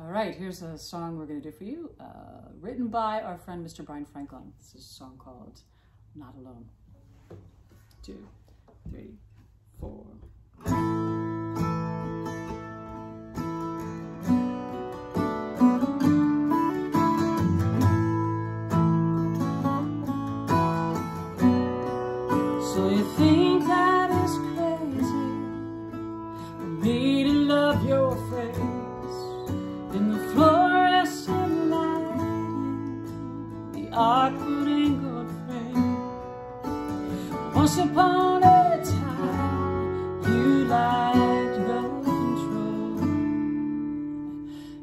All right, here's a song we're going to do for you, uh, written by our friend Mr. Brian Franklin. This is a song called Not Alone. Two, three, four. Once upon a time, you liked the control.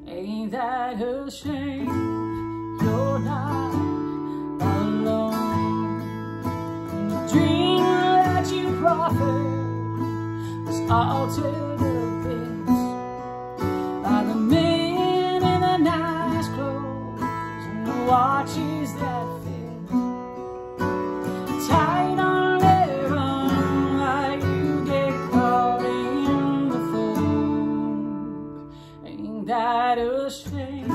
Ain't that a shame? You're not alone. The dream that you proffered was altered a bit by the men in the nice clothes and the watches that a shame?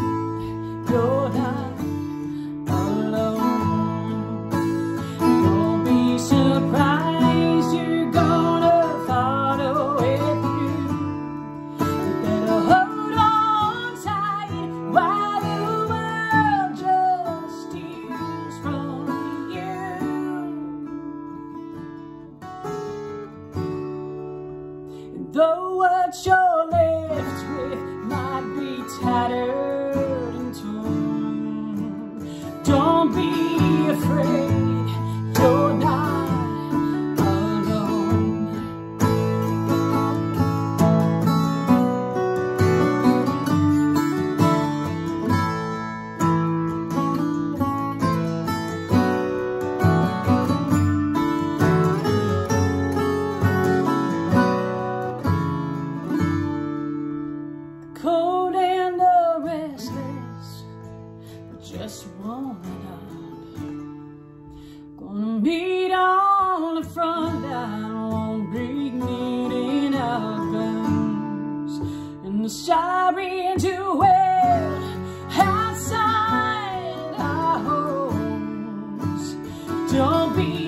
You're not alone. Don't be surprised you're gonna follow it through. You better hold on tight while the world just steals from you. And though what might and torn, don't be afraid, just warming up. Gonna meet on the front line, won't break needing our guns. And the who wail outside our homes. Don't be